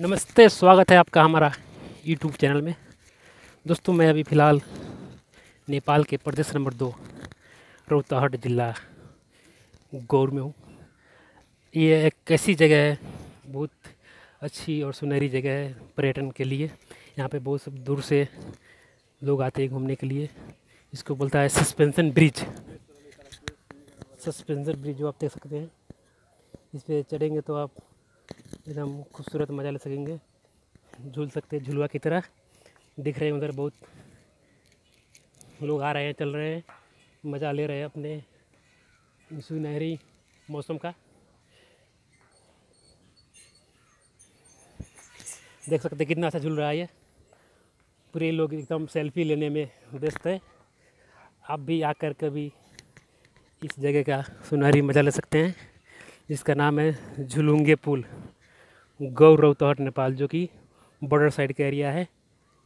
नमस्ते, स्वागत है आपका हमारा यूट्यूब चैनल में। दोस्तों, मैं अभी फ़िलहाल नेपाल के प्रदेश नंबर दो रोहताहट जिला गौर में हूँ। ये एक ऐसी जगह है, बहुत अच्छी और सुनहरी जगह है पर्यटन के लिए। यहाँ पे बहुत सब दूर से लोग आते हैं घूमने के लिए। इसको बोलता है सस्पेंशन ब्रिज। सस्पेंशन ब्रिज जो आप देख सकते हैं, इस पर चढ़ेंगे तो आप एकदम खूबसूरत मज़ा ले सकेंगे। झूल सकते हैं, झुलवा की तरह। दिख रहे हैं उधर बहुत। लोग आ रहे हैं, चल रहे हैं। मज़ा ले रहे हैं अपने सुनहरी मौसम का। देख सकते कितना अच्छा झूल रहा है ये। पूरे लोग एकदम सेल्फी लेने में व्यस्त है। आप भी आकर कभी इस जगह का सुनहरी मज़ा ले सकते हैं, जिसका नाम है झुलुंगे पुल। गौर रौतहट नेपाल, जो कि बॉर्डर साइड का एरिया है।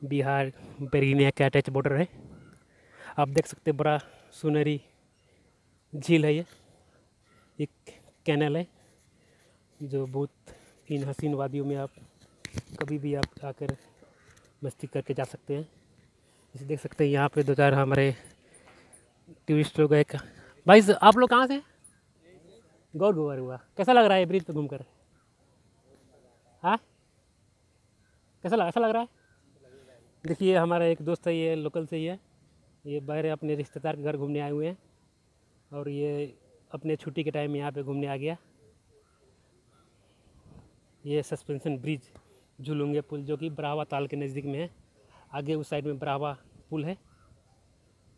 बिहार बेरिनिया का अटैच बॉर्डर है। आप देख सकते हैं, बड़ा सुनहरी झील है ये। एक कैनल है, जो बहुत इन हसीन वादियों में आप कभी भी आप आकर मस्ती करके जा सकते हैं। जैसे देख सकते हैं, यहाँ पे दो चार हमारे टूरिस्ट लोग एक भाई आप लोग कहाँ से गौर गोबर हुआ। कैसा लग रहा है ब्रिज पे घूम कर हाँ? कैसा लग ऐसा लग रहा है? देखिए, हमारा एक दोस्त है, ये लोकल से ही है। ये बाहर अपने रिश्तेदार के घर घूमने आए हुए हैं। और ये अपने छुट्टी के टाइम में यहाँ पे घूमने आ गया। ये सस्पेंशन ब्रिज, झुलूँगे पुल, जो कि बरावा ताल के नज़दीक में है। आगे उस साइड में बरावा पुल है।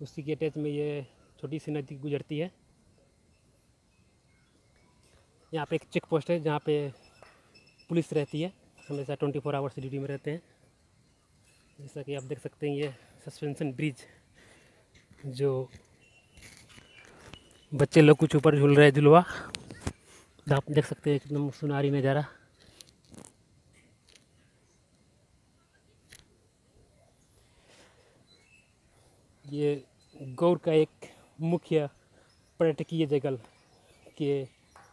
उसी के अटैच में ये छोटी सी नदी गुजरती है। यहाँ पे एक चेक पोस्ट है, जहाँ पे पुलिस रहती है, हमेशा ट्वेंटी फोर आवर्स ड्यूटी में रहते हैं। जैसा कि आप देख सकते हैं, ये सस्पेंशन ब्रिज जो बच्चे लोग कुछ ऊपर झूल रहे झुलवा। आप देख सकते हैं, एकदम सुनारी नज़ारा। ये गौर का एक मुख्य पर्यटकीय जगह के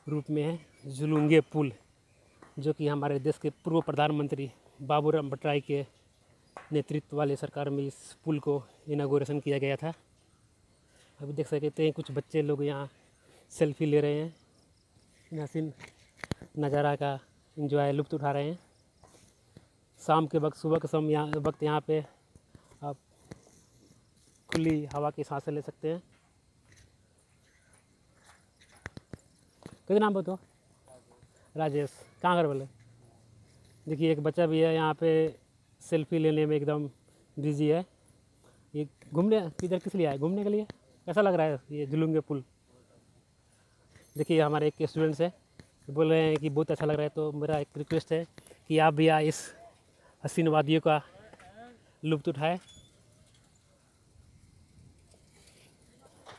रूप में है जुलूँगे पुल। जो कि हमारे देश के पूर्व प्रधानमंत्री बाबूराम भट्टराई के नेतृत्व वाले सरकार में इस पुल को इनागोरेशन किया गया था। अभी देख सकते हैं, कुछ बच्चे लोग यहाँ सेल्फी ले रहे हैं। हसीन नज़ारा का इंजॉय लुत्फ उठा रहे हैं। शाम के वक्त, सुबह के समय यहाँ, वक्त यहाँ पे आप खुली हवा की साँसें ले सकते हैं। कितना नाम बताओ? राजेश, कहाँ घर बोले देखिए, एक बच्चा भी है, यहाँ पे सेल्फी लेने में एकदम बिज़ी है। ये घूमने, किधर, किस लिए आए घूमने के लिए? कैसा लग रहा है ये जुलूँगे पुल देखिए, हमारे एक स्टूडेंट्स है, बोल रहे हैं कि बहुत अच्छा लग रहा है तो मेरा एक रिक्वेस्ट है कि आप भी आए इस हसीन वादियों का लुप्त उठाए।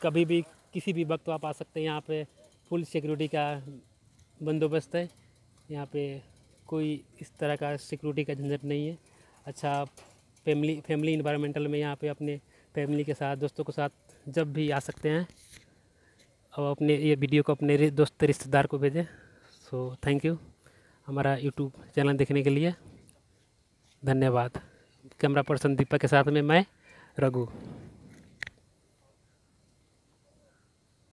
कभी भी, किसी भी वक्त आप आ सकते हैं यहाँ पे फुल सिक्योरिटी का बंदोबस्त है। यहाँ पे कोई इस तरह का सिक्योरिटी का झंझट नहीं है। अच्छा फैमिली फैमिली इन्वायरमेंटल में यहाँ पे अपने फैमिली के साथ, दोस्तों के साथ जब भी आ सकते हैं और अपने ये वीडियो को अपने दोस्त, रिश्तेदार को भेजें। सो थैंक यू हमारा यूट्यूब चैनल देखने के लिए धन्यवाद। कैमरा पर्सन दीपक के साथ में मैं, रघु।